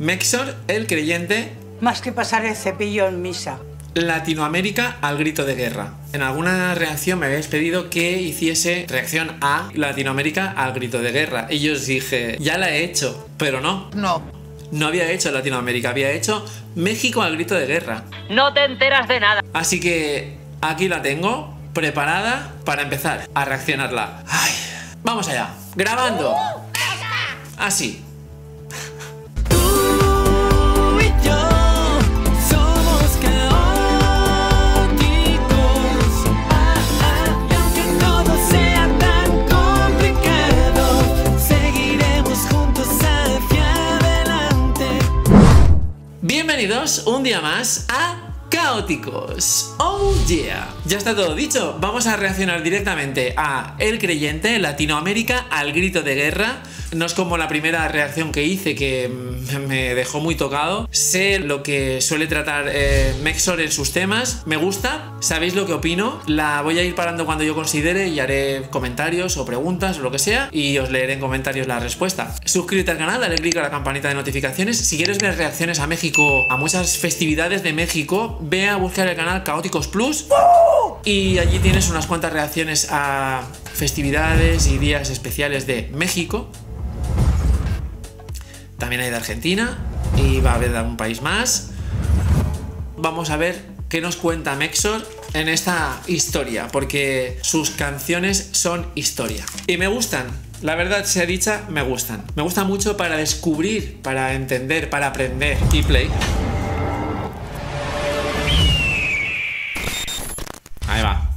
Mexor, el creyente, Más que pasar el cepillo en misa. Latinoamérica al grito de guerra. En alguna reacción me habéis pedido que hiciese reacción a Latinoamérica al grito de guerra. Y yo os dije, ya la he hecho, pero no. No. No había hecho Latinoamérica, había hecho México al grito de guerra. No te enteras de nada. Así que aquí la tengo, preparada para empezar a reaccionarla. Ay, vamos allá. Grabando. Así. Un día más a Caóticos. Oh yeah. Ya está todo dicho. Vamos a reaccionar directamente a El Creyente, Latinoamérica, al grito de guerra. No es como la primera reacción que hice que mm, me dejó muy tocado. Sé lo que suele tratar eh, Mexor en sus temas. Me gusta. Sabéis lo que opino. La voy a ir parando cuando yo considere y haré comentarios o preguntas o lo que sea. Y os leeré en comentarios la respuesta. Suscríbete al canal, dale click a la campanita de notificaciones. Si quieres ver reacciones a México, a muchas festividades de México, ve a buscar el canal Caóticos Plus. Y allí tienes unas cuantas reacciones a festividades y días especiales de México. También hay de Argentina y va a haber de algún país más. Vamos a ver qué nos cuenta Mexor en esta historia, porque sus canciones son historia. Y me gustan, la verdad sea dicha, me gustan. Me gustan mucho para descubrir, para entender, para aprender. Y play. Ahí va.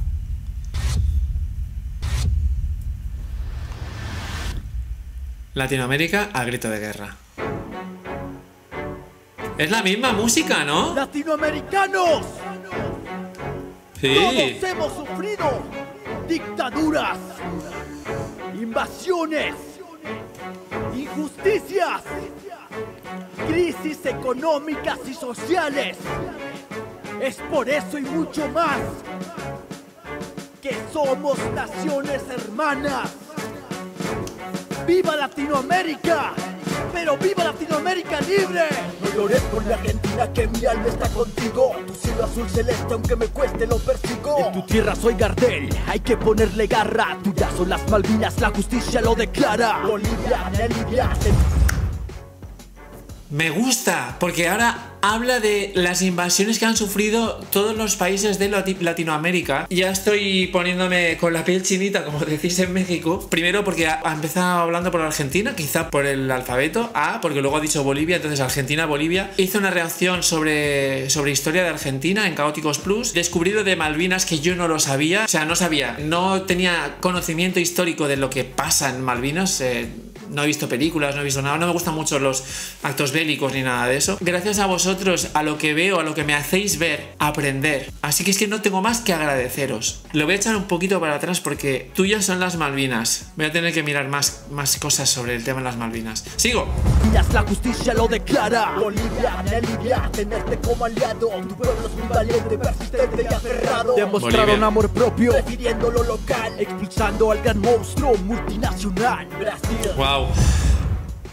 Latinoamérica al grito de guerra. Es la misma música, ¿no? ¡Latinoamericanos! Sí. Todos hemos sufrido dictaduras, invasiones, injusticias, crisis económicas y sociales. Es por eso y mucho más que somos naciones hermanas. ¡Viva Latinoamérica! ¡Pero viva Latinoamérica libre! No llores por la Argentina que mi alma está contigo. Tu cielo azul celeste aunque me cueste lo persigo. En tu tierra soy Gardel, hay que ponerle garra. Tuyas son las Malvinas, la justicia lo declara. Bolivia, me alivia. Me gusta, porque ahora habla de las invasiones que han sufrido todos los países de Lati- Latinoamérica. Ya estoy poniéndome con la piel chinita, como decís en México. Primero porque ha empezado hablando por Argentina, quizá por el alfabeto A, porque luego ha dicho Bolivia, entonces Argentina, Bolivia. Hizo una reacción sobre, sobre historia de Argentina en Caóticos Plus. Descubrí lo de Malvinas que yo no lo sabía. O sea, no sabía, no tenía conocimiento histórico de lo que pasa en Malvinas. eh, no he visto películas, no he visto nada, no me gustan mucho los actos bélicos ni nada de eso. Gracias a vosotros, a lo que veo, a lo que me hacéis ver, aprender. Así que es que no tengo más que agradeceros. Lo voy a echar un poquito para atrás porque tuyas son las Malvinas. Voy a tener que mirar más, más cosas sobre el tema de las Malvinas. Sigo. Malvinas, la justicia lo declara. Bolivia, me alivia tenerte como aliado. Tu pueblo es muy valiente, persistente y aferrado. Demostraron Bolivia. amor propio, prefiriendo lo local, expulsando al gran monstruo multinacional. Brasil. Wow.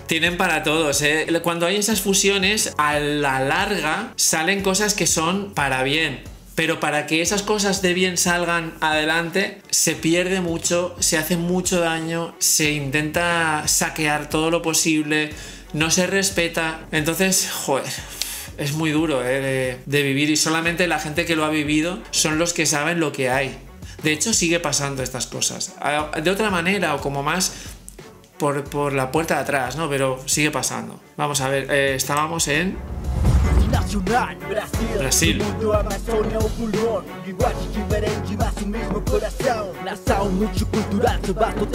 Tienen para todos, ¿eh? Cuando hay esas fusiones, a la larga salen cosas que son para bien. Pero para que esas cosas de bien salgan adelante, se pierde mucho, se hace mucho daño, se intenta saquear todo lo posible, no se respeta. Entonces, joder, es muy duro ¿eh? de, de vivir y solamente la gente que lo ha vivido son los que saben lo que hay. De hecho, sigue pasando estas cosas. Ah, De otra manera o como más por, por la puerta de atrás, ¿no? Pero sigue pasando. Vamos a ver, eh, estábamos en... Nacional, Brasil, Brasil. O diferente. Nação multicultural, vasto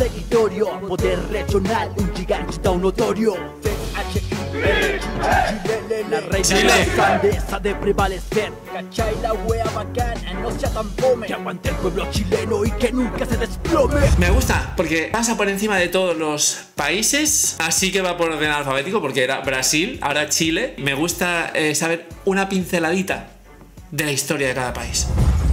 poder regional, gigante. La reina Chile. ha de prevalecer. Cachai la wea bacana, no sea tan fome. Que aguante el pueblo chileno y que nunca se desplome. Me gusta, porque pasa por encima de todos los países, así que va por orden alfabético, porque era Brasil, ahora Chile. Me gusta eh, saber una pinceladita de la historia de cada país.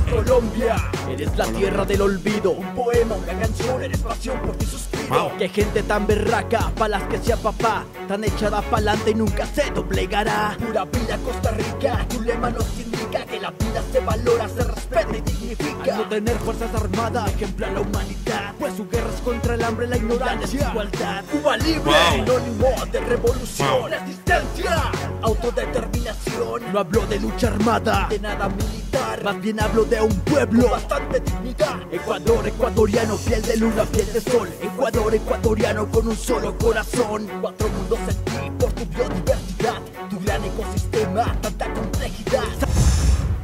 Colombia, eres la tierra del olvido. Un poema, una canción, eres pasión por tiro. Wow. Que gente tan berraca, pa' las que sea papá, tan echada pa'lante y nunca se doblegará. Pura vida Costa Rica, tu lema nos indica que la vida se valora, se respeta y dignifica. Al no tener fuerzas armadas, ejempla la humanidad, pues su guerra es contra el hambre, la ignorancia, igualdad. Cuba libre, Wow. sinónimo de revolución, Wow. resistencia, autodeterminación. No hablo de lucha armada, de nada militar, más bien hablo de un pueblo bastante dignidad. Ecuador, ecuatoriano, piel de luna, piel de sol. Ecuador, ecuatoriano con un solo corazón. Cuatro mundos en ti por tu biodiversidad, tu gran ecosistema, tanta complejidad.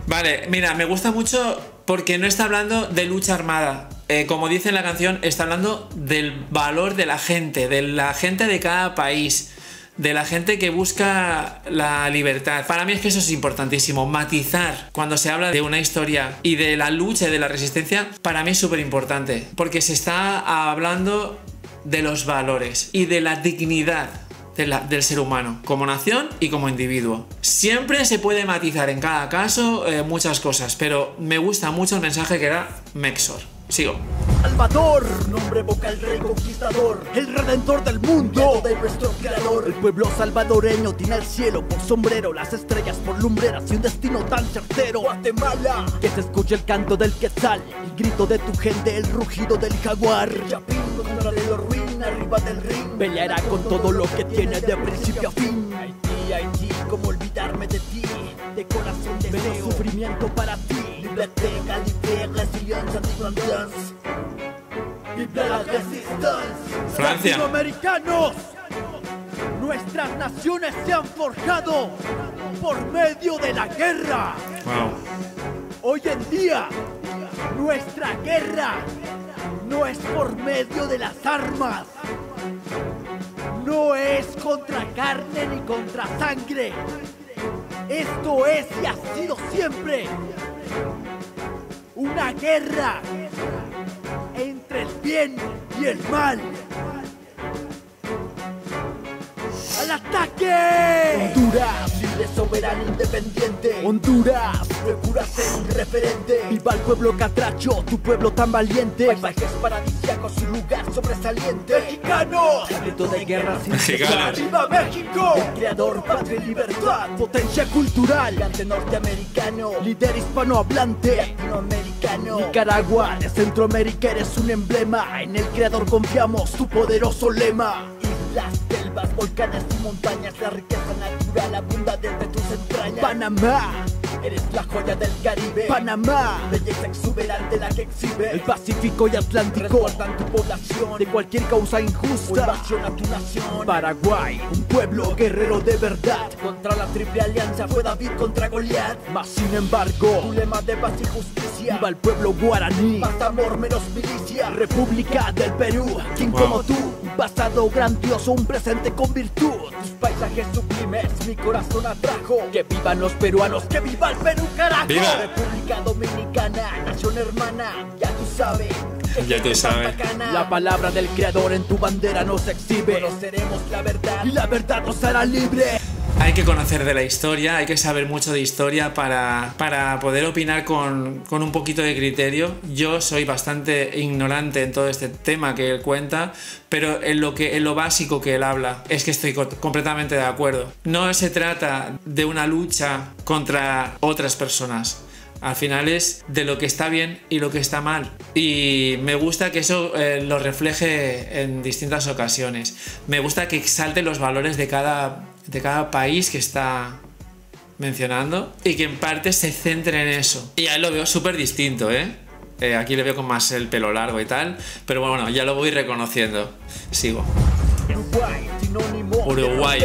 Vale, mira, me gusta mucho porque no está hablando de lucha armada. Eh, como dice en la canción, está hablando del valor de la gente, de la gente de cada país, de la gente que busca la libertad. Para mí es que eso es importantísimo, matizar cuando se habla de una historia y de la lucha y de la resistencia, para mí es súper importante, porque se está hablando de los valores y de la dignidad del ser humano, como nación y como individuo. Siempre se puede matizar en cada caso eh, muchas cosas, pero me gusta mucho el mensaje que da Mexor. Sigo. Salvador, nombre evoca el rey conquistador, el redentor del mundo, de nuestro creador. El pueblo salvadoreño tiene el cielo por sombrero, las estrellas por lumbreras y un destino tan certero. Guatemala, que se escuche el canto del quetzal, el grito de tu gente, el rugido del jaguar. Chapín contra de los ruin, arriba del ring, peleará con todo lo que tiene de principio a fin. Haití, Haití, cómo olvidarme de ti, de corazón deseo, menos sufrimiento para ti. Liberté, Francia. ¡Latinoamericanos! Nuestras naciones se han forjado por medio de la guerra. Wow. Hoy en día, nuestra guerra no es por medio de las armas. No es contra carne ni contra sangre. Esto es y ha sido siempre una guerra entre el bien y el mal. ¡Al ataque! Honduras, libre, soberano, independiente. Honduras, procura ser un referente. Viva el pueblo catracho, tu pueblo tan valiente. Paisajes paradisíacos, un lugar sobresaliente. Mexicanos, grito de guerra sin cesar. ¡Viva México! El creador, patria y libertad. Potencia cultural. Gigante norteamericano. Líder hispanohablante. Nicaragua, de Centroamérica eres un emblema. En el creador confiamos, tu poderoso lema. Islas, selvas, volcanes y montañas, la riqueza natural abunda desde tus entrañas. Panamá, eres la joya del Caribe. Panamá, belleza exuberante la que exhibe. El Pacífico y Atlántico resguardan tu población de cualquier causa injusta. O invasión a tu nación. Paraguay, un pueblo guerrero de verdad. Contra la triple alianza fue David contra Goliat. Mas sin embargo, tu lema de paz y justicia. Viva el pueblo guaraní. Más amor, menos milicia. República del Perú, quien Wow. como tú. Un pasado grandioso, un presente con virtud. Tus paisajes sublimes, mi corazón atrajo. Que vivan los peruanos, que viva el Perú, carajo. ¡Viva! República Dominicana, nación hermana, ya tú sabes. Ya tú sabes. La palabra del creador en tu bandera nos exhibe. Conoceremos la verdad y la verdad nos hará libre. Hay que conocer de la historia, hay que saber mucho de historia para, para poder opinar con, con un poquito de criterio. Yo soy bastante ignorante en todo este tema que él cuenta, pero en lo, que, en lo básico que él habla es que estoy co- completamente de acuerdo. No se trata de una lucha contra otras personas. Al final es de lo que está bien y lo que está mal. Y me gusta que eso eh, lo refleje en distintas ocasiones. Me gusta que exalte los valores de cada, de cada país que está mencionando y que en parte se centre en eso. Y ahí lo veo súper distinto, ¿eh? Eh, Aquí le veo con más el pelo largo y tal, pero bueno, ya lo voy reconociendo. Sigo. Uruguay,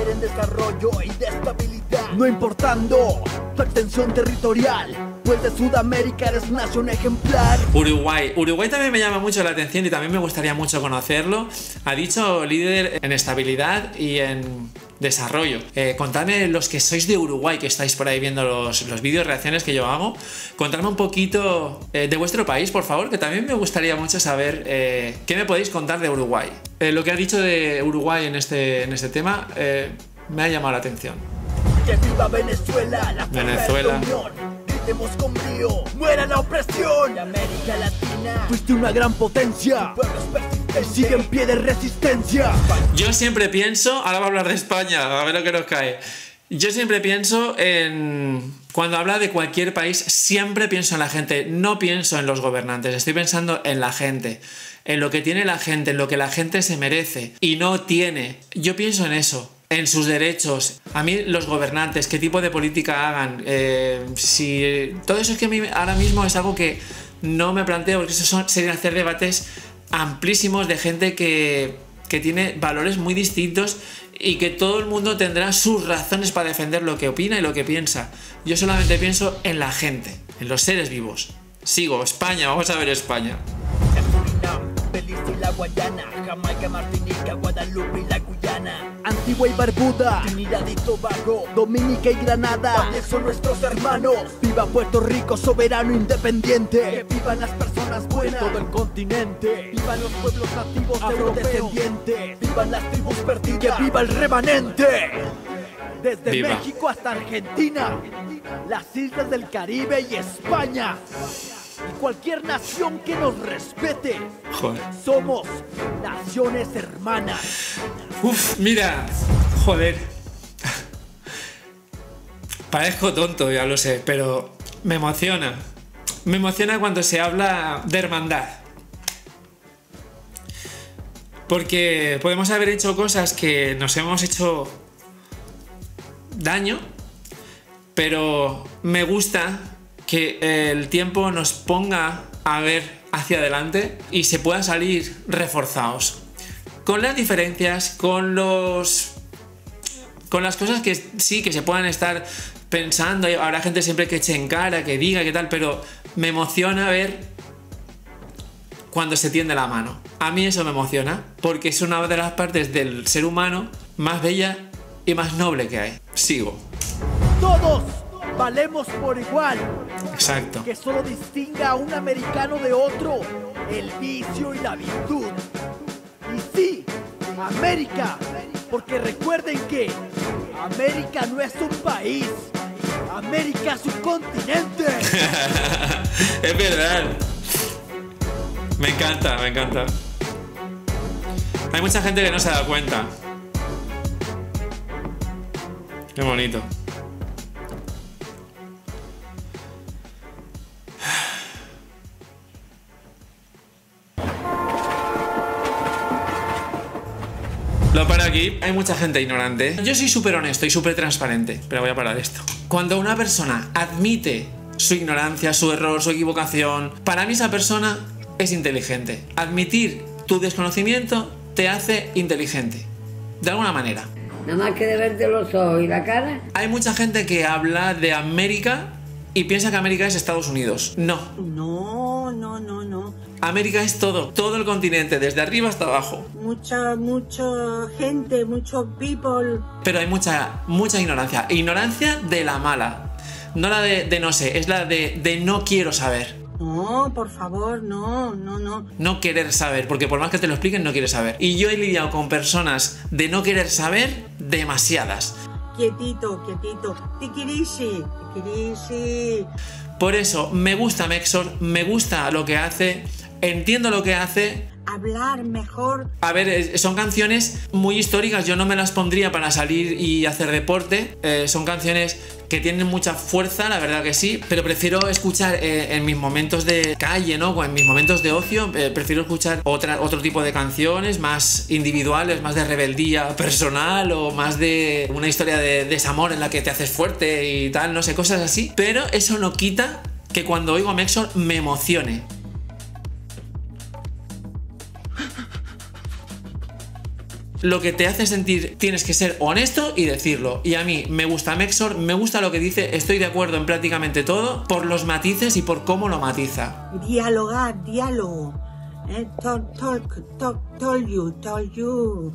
en desarrollo y de estabilidad. No importando tu extensión territorial, pues de Sudamérica eres nación ejemplar. Uruguay. Uruguay también me llama mucho la atención y también me gustaría mucho conocerlo. Ha dicho líder en estabilidad y en desarrollo. Eh, contadme los que sois de Uruguay, que estáis por ahí viendo los, los vídeos reacciones que yo hago. Contadme un poquito eh, de vuestro país, por favor, que también me gustaría mucho saber eh, qué me podéis contar de Uruguay. Eh, lo que ha dicho de Uruguay en este, en este tema eh, me ha llamado la atención. Que viva Venezuela, la Venezuela. con brío, muera la opresión. De América Latina, fuiste una gran potencia. Tu pueblo es sigue en pie de resistencia. Yo siempre pienso, ahora va a hablar de España, a ver lo que nos cae. Yo siempre pienso en. Cuando habla de cualquier país, siempre pienso en la gente, no pienso en los gobernantes, estoy pensando en la gente, en lo que tiene la gente, en lo que la gente se merece y no tiene. Yo pienso en eso, en sus derechos. A mí, los gobernantes, qué tipo de política hagan, eh, si. Todo eso es que a mí ahora mismo es algo que no me planteo, porque eso son, serían hacer debates amplísimos de gente que, que tiene valores muy distintos y que todo el mundo tendrá sus razones para defender lo que opina y lo que piensa. Yo solamente pienso en la gente, en los seres vivos. Sigo, España, vamos a ver España. Belice y la Guayana, Jamaica, Martinica, Guadalupe y la Guyana, Antigua y Barbuda, Trinidad y Tobago, Dominica y Granada, también son nuestros hermanos. Viva Puerto Rico, soberano independiente. Que vivan las personas buenas de todo el continente. Vivan los pueblos nativos afrodescendientes. Vivan las tribus perdidas. Que viva el remanente. Desde Viva. México hasta Argentina, las islas del Caribe y España. Y cualquier nación que nos respete. Joder. Somos naciones hermanas. Uf, mira, joder. Parezco tonto, ya lo sé, pero me emociona. Me emociona cuando se habla de hermandad. Porque podemos haber hecho cosas que nos hemos hecho daño, pero me gusta que el tiempo nos ponga a ver hacia adelante y se pueda salir reforzados. Con las diferencias, con los. con las cosas que sí, que se puedan estar pensando. Habrá gente siempre que eche en cara, que diga, que tal, pero me emociona ver cuando se tiende la mano. A mí eso me emociona, porque es una de las partes del ser humano más bella y más noble que hay. Sigo. Todos valemos por igual. Exacto. Que solo distinga a un americano de otro el vicio y la virtud. Y sí, América. Porque recuerden que América no es un país. América es un continente. es verdad. Me encanta, me encanta. Hay mucha gente que no se da cuenta. Qué bonito. Aquí. Hay mucha gente ignorante. Yo soy súper honesto y súper transparente, pero voy a parar esto. Cuando una persona admite su ignorancia, su error, su equivocación, para mí esa persona es inteligente. Admitir tu desconocimiento te hace inteligente. De alguna manera. Nada más que de verte los ojos y la cara. Hay mucha gente que habla de América y piensa que América es Estados Unidos. No. No, no, no, no. América es todo, todo el continente, desde arriba hasta abajo. Mucha, mucha gente, mucho people. Pero hay mucha, mucha ignorancia. Ignorancia de la mala. No la de, de no sé, es la de, de no quiero saber. No, por favor, no, no, no. No querer saber, porque por más que te lo expliquen, no quieres saber. Y yo he lidiado con personas de no querer saber demasiadas. Quietito, quietito. Tikirishi, tikirishi. Por eso me gusta Mexor, me gusta lo que hace, entiendo lo que hace. Hablar mejor. A ver, son canciones muy históricas, yo no me las pondría para salir y hacer deporte. Eh, son canciones que tienen mucha fuerza, la verdad que sí, pero prefiero escuchar eh, en mis momentos de calle, ¿no? O en mis momentos de ocio, eh, prefiero escuchar otra, otro tipo de canciones más individuales, más de rebeldía personal o más de una historia de desamor en la que te haces fuerte y tal, no sé, cosas así. Pero eso no quita que cuando oigo a Mexor me emocione. Lo que te hace sentir tienes que ser honesto y decirlo. Y a mí me gusta Mexor, me gusta lo que dice, estoy de acuerdo en prácticamente todo por los matices y por cómo lo matiza. Dialogar, diálogo. Eh, Talk, talk, talk, you, told you.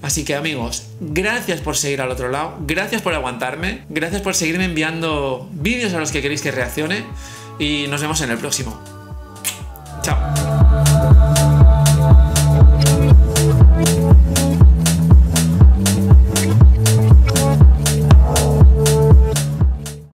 Así que amigos, gracias por seguir al otro lado, gracias por aguantarme, gracias por seguirme enviando vídeos a los que queréis que reaccione y nos vemos en el próximo. Chao.